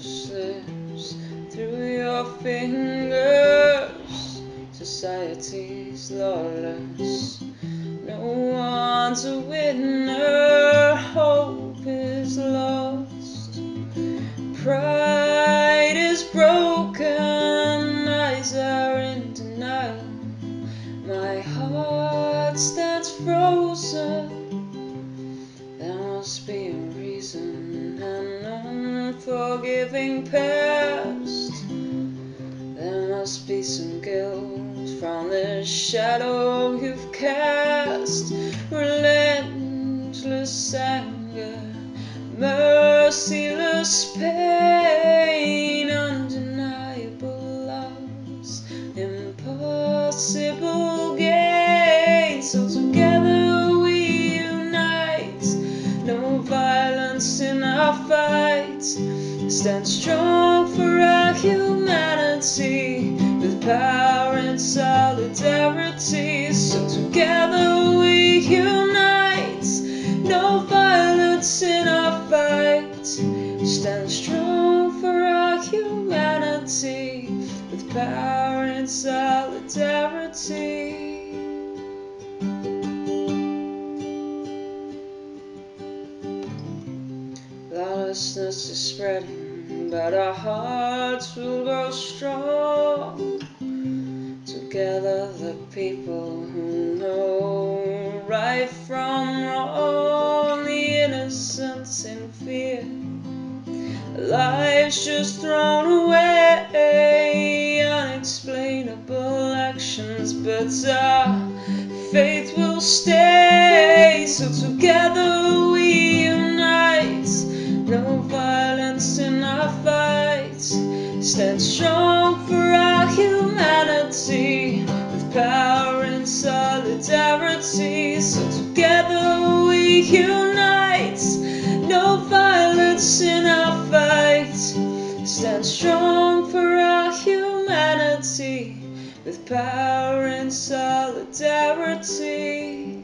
slips through your fingers. Society's lawless, no one's a winner. Hope is lost, pride is broken, eyes are in denial. My heart stands frozen. There must be unforgiving past. There must be some guilt from the shadow you've cast. Relentless anger, merciless pain, fight. Stand strong for our humanity with power and solidarity. So together we unite, no violence in our fight. Stand strong for our humanity with power and solidarity. Lawlessness is spreading, but our hearts will grow strong. Together, the people who know right from wrong, the innocents in fear, lives just thrown away, unexplainable actions, but our faith will stay. So together Stand strong for our humanity with power and solidarity. So together we unite, no violence in our fight. Stand strong for our humanity with power and solidarity.